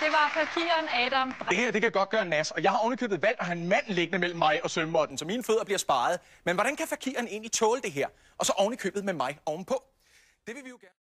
det var fakiren Adam. Det her, det kan godt gøre nas, og jeg har ovenikøbet valgt at have en mand liggende mellem mig og sømmotten, så mine fødder bliver sparet. Men hvordan kan fakiren egentlig tåle det her? Og så ovenikøbet med mig ovenpå? Det vil vi jo gerne...